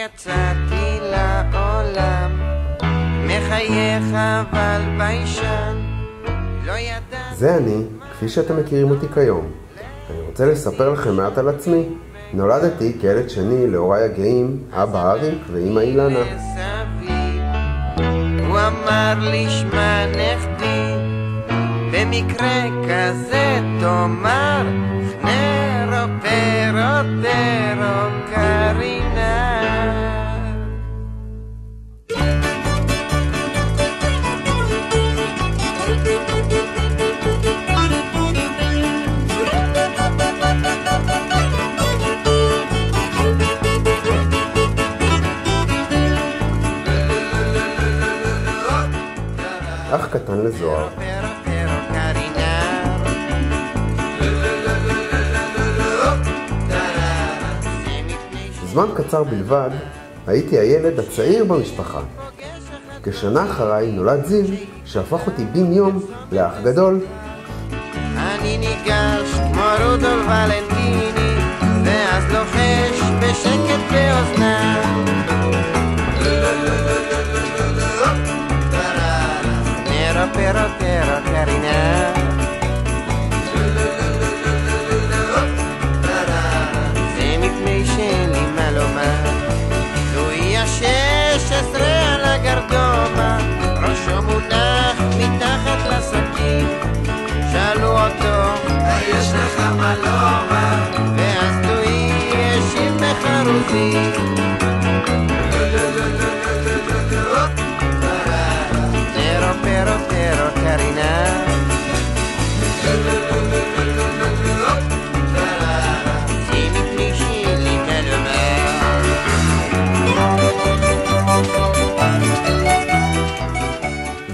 שיצאתי לעולם, מחייך אבל ביישן, לא ידעתי... זה אני, כפי שאתם מכירים אותי כיום. אני רוצה לספר לכם מעט על עצמי. נולדתי כילד שני להוריי הגאים, אבא אריק ואימא אילנה. הוא אמר לי שמע נכדי, במקרה כזה תאמר, נרו פרו קרינה. אח קטן לזוהר. זמן קצר בלבד, הייתי הילד הצעיר במשפחה. כשנה אחריי נולד זיו, שהפך אותי בן יום לאח גדול. אני ניגש כמו רודול ולנטיני, היש לך מה לומר? ואז לואי השיב בחרוזי. נרו פרו פרו קרינה.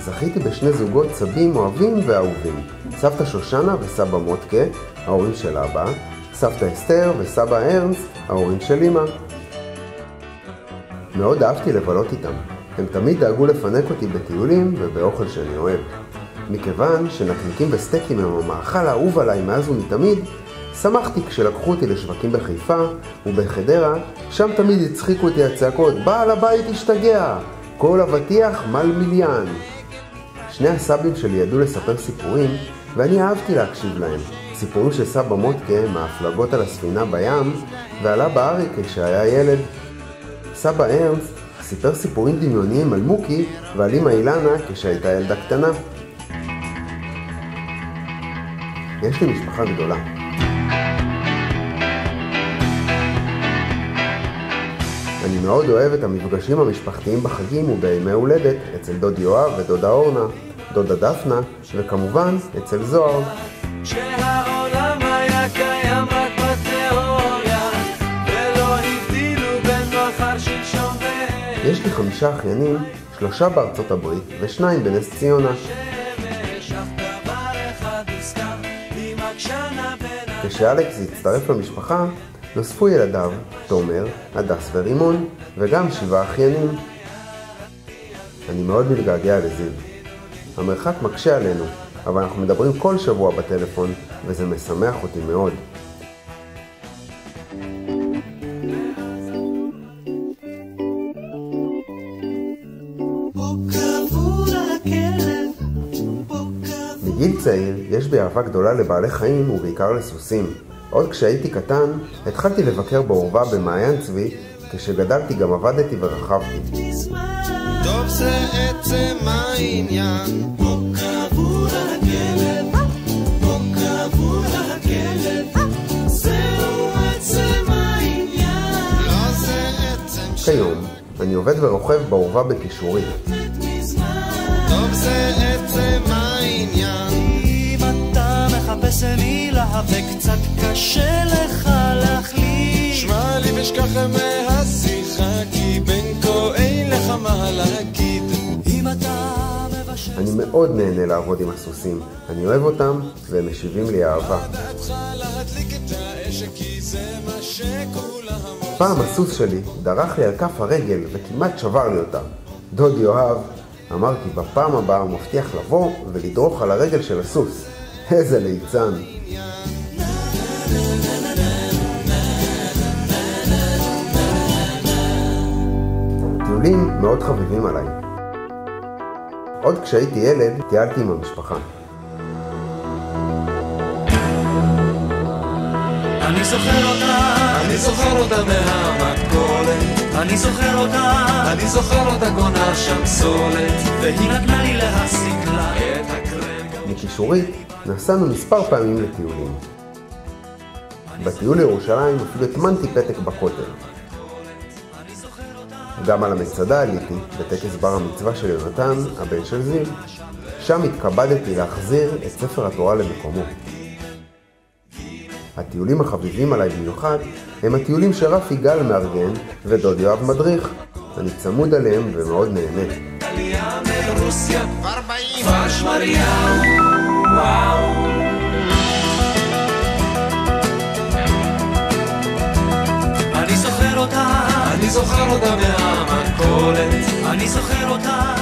זכיתי בשני זוגות סבים אוהבים ואהובים. סבתא שושנה וסבא מוטקה, ההורים של אבא, סבתא אסתר וסבא ארנסט, ההורים של אמא. מאוד אהבתי לבלות איתם. הם תמיד דאגו לפנק אותי בטיולים ובאוכל שאני אוהב. מכיוון שנקניקים וסטייקים הם המאכל האהוב עליי מאז ומתמיד, שמחתי כשלקחו אותי לשווקים בחיפה ובחדרה, שם תמיד הצחיקו אותי הצעקות בעל הבית השתגע! כל אבטיח מלמיליאן! שני הסבים שלי ידעו לספר סיפורים, ואני אהבתי להקשיב להם. סיפורים של סבא מוטקה מההפלגות על הספינה בים, ועל אבא אריק כשהיה ילד. סבא ארנסט סיפר סיפורים דמיוניים על מוקי ועל אמא אילנה כשהייתה ילדה קטנה. יש לי משפחה גדולה. אני מאוד אוהב את המפגשים המשפחתיים בחגים ובימי הולדת אצל דוד יואב ודודה אורנה, דודה דפנה, וכמובן אצל זוהר. שהעולם היה קיים רק בתיאוריה ולא הבדילו בין מחר שלשום וערב יש לי חמישה אחיינים, שלושה בארצות הברית ושניים בנס ציונה. כשאלכס הצטרף למשפחה, נוספו ילדיו, תומר, הדס ורימון, וגם שבעה אחיינים. אני מאוד מתגעגע לזיו. המרחק מקשה עלינו, אבל אנחנו מדברים כל שבוע בטלפון, וזה משמח אותי מאוד. מגיל צעיר יש בי אהבה גדולה לבעלי חיים ובעיקר לסוסים. עוד כשהייתי קטן, התחלתי לבקר בעורבה במעיין צבי, כשגדלתי גם עבדתי ורכבתי. טוב זה עצם העניין. לא זה עצם כיום, אני עובד ורוכב בעורבה בכישורי. טוב זה עצם העניין. אם אתה מחפש מילה וקצת קשה לך להחליט שמע לי ושכח מהשיחה כי בין כה אין לך מה להגיד. מאוד נהנה לעבוד עם הסוסים. אני אוהב אותם, והם משיבים לי אהבה. פעם הסוס שלי דרך לי על כף הרגל וכמעט שבר לי אותה. דוד יואב אמר כי בפעם הבאה הוא מבטיח לבוא ולדרוך על הרגל של הסוס. איזה ליצן. טיולים מאוד חביבים עליי. עוד כשהייתי ילד, טיילתי עם המשפחה. אני זוכר אותה, אני זוכר אותה מהמכולת, אני זוכר אותה, אני זוכר אותה קונה שם סולת, והיא נתנה לי להסיק לה את הקרם. מקישורית נסענו מספר פעמים לטיולים. בטיול לירושלים אפילו הטמנתי פתק בכותל. גם על המצדה עליתי, בטקס בר המצווה של יונתן, הבן של זיו. שם התכבדתי להחזיר את ספר התורה למקומו. הטיולים החביבים עליי במיוחד הם הטיולים שרפי גל מארגן ודוד יואב מדריך. אני צמוד עליהם ומאוד נהנה. אני זוכר אותה, אני זוכר אותה אני זוכר אותה,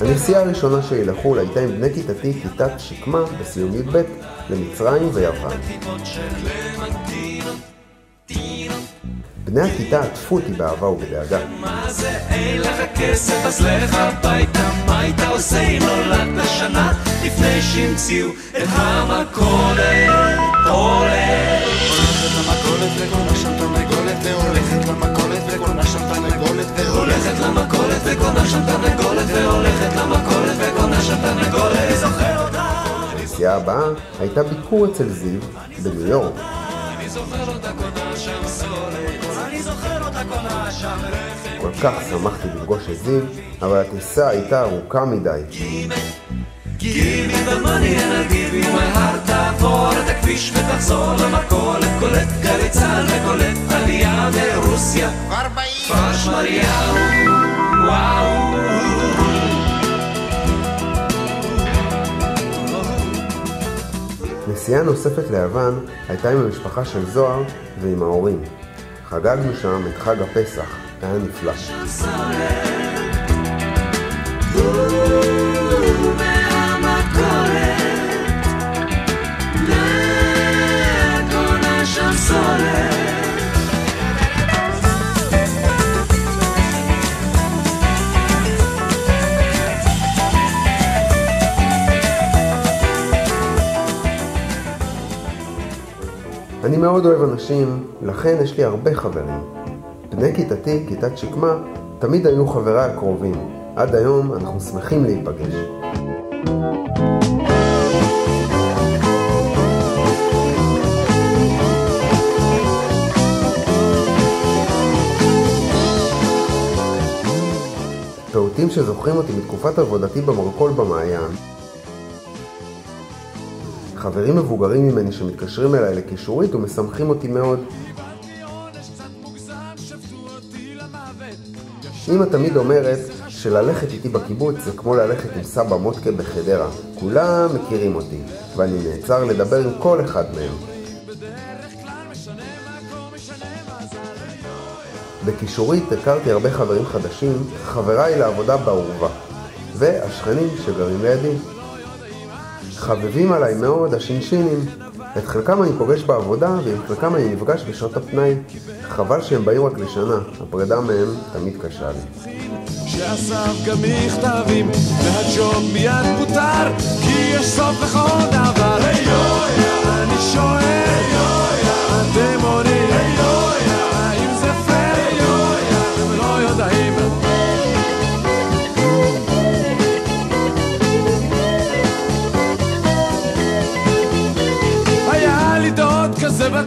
הנסיעה הראשונה שלי לחו"ל הייתה עם בני כיתתי כיתת שקמה בסיום י"ב למצרים ויוון. בני הכיתה עטפו אותי באהבה ובדאגה. מה זה אין לך כסף אז לך הביתה. מה היית עושה אם נולדת שנה? לפני שהמציאו את המכולת. הולך הולכת למכולת וקונה שם תרנגולת והולכת למכולת. וקונה שם תרנגולת והולכת למכולת וקונה שם תרנגולת והולכת למכולת וקונה שם תרנגולת אני זוכר אותה הנסיעה הבאה הייתה ביקור אצל זיו בניו יורק. כל כך שמחתי לפגוש את זיו, אבל הטיסה הייתה ארוכה מדי. Give me the money and תעבור את הכביש ותחזור למכולת קולט גלי צה"ל וקולט עלייה מרוסיה. 40 פרש מריהו, וואו. נסיעה נוספת ליוון הייתה עם המשפחה של זוהר ועם ההורים. חגגנו שם את חג הפסח, היה נפלא. מאוד אוהב אנשים, לכן יש לי הרבה חברים. בני כיתתי, כיתת שקמה, תמיד היו חבריי הקרובים. עד היום אנחנו שמחים להיפגש. פעוטים שזוכרים אותי מתקופת עבודתי במרכול במעיין, חברים מבוגרים ממני שמתקשרים אליי לקישורית ומשמחים אותי מאוד. אמא תמיד אומרת שללכת איתי בקיבוץ זה כמו ללכת עם סבא מוטקה בחדרה. כולם מכירים אותי, ואני נעצר לדבר עם כל אחד מהם. בקישורית הכרתי הרבה חברים חדשים, חבריי לעבודה בעורבה, והשכנים שגרים לידי. חבבים עליי מאוד השינשינים. את חלקם אני פוגש בעבודה ועם חלקם אני נפגש בשעות הפנאי. חבל שהם באים רק לשנה, הפרידה מהם תמיד קשה לי. שאסף גם מכתבים והג'וב מיד פוטר כי יש סוף לכל דבר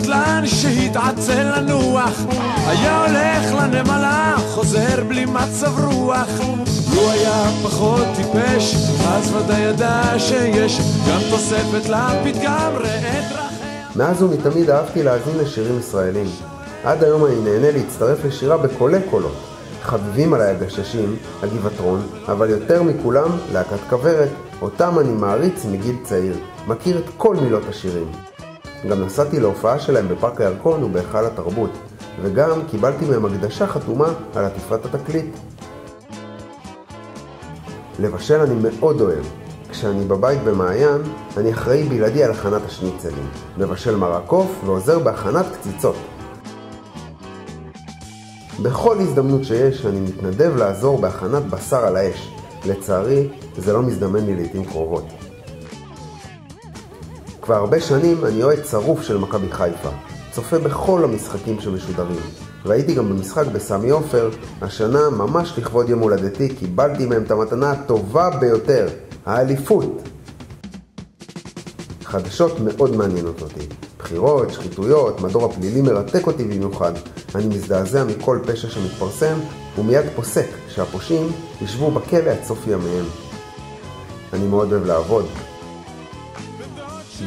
בטלן שהתעצל לנוח היה הולך לנמלה, חוזר בלי מצב רוח לו היה פחות טיפש, אז ודאי ידע שיש גם תוספת לפתגם ראה דרכי מאז ומתמיד אהבתי להאזין לשירים ישראלים. עד היום אני נהנה להצטרף לשירה בקולי קולות. חביבים עליי הגששים, הגבעתרון, אבל יותר מכולם להקת כוורת, אותם אני מעריץ מגיל צעיר. מכיר את כל מילות השירים. גם נסעתי להופעה שלהם בפארק הירקון ובהיכל התרבות, וגם קיבלתי מהם הקדשה חתומה על עטיפת התקליט. לבשל אני מאוד אוהב. כשאני בבית במעיין, אני אחראי בלעדי על הכנת השניצלים. מבשל מרק עוף ועוזר בהכנת קציצות. בכל הזדמנות שיש אני מתנדב לעזור בהכנת בשר על האש. לצערי, זה לא מזדמן לי לעיתים קרובות. כבר הרבה שנים אני אוהד צרוף של מכבי חיפה. צופה בכל המשחקים שמשודרים. והייתי גם במשחק בסמי עופר, השנה, ממש לכבוד יום הולדתי, קיבלתי מהם את המתנה הטובה ביותר, האליפות. חדשות מאוד מעניינות אותי. בחירות, שחיתויות, מדור הפלילי מרתק אותי במיוחד. אני מזדעזע מכל פשע שמתפרסם, ומיד פוסק שהפושעים ישבו בכלא עד סוף ימיהם. אני מאוד אוהב לעבוד.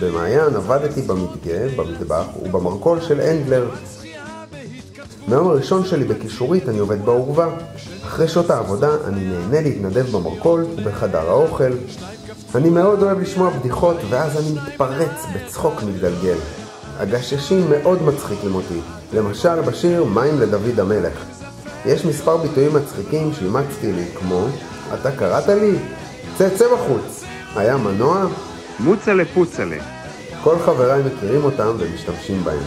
במעיין עבדתי במדגה, במטבח ובמרכול של אנדלר. מהיום הראשון שלי בכישורית אני עובד בעורבה. אחרי שעות העבודה אני נהנה להתנדב במרכול ובחדר האוכל. אני מאוד אוהב לשמוע בדיחות ואז אני מתפרץ בצחוק מתגלגל. הגששים מאוד מצחיקים אותי, למשל בשיר מים לדוד המלך. יש מספר ביטויים מצחיקים שאימצתי לי, כמו אתה קראת לי? צא צא בחוץ. היה מנוע? מוצלה פוצלה. כל חבריי מכירים אותם ומשתמשים בהם.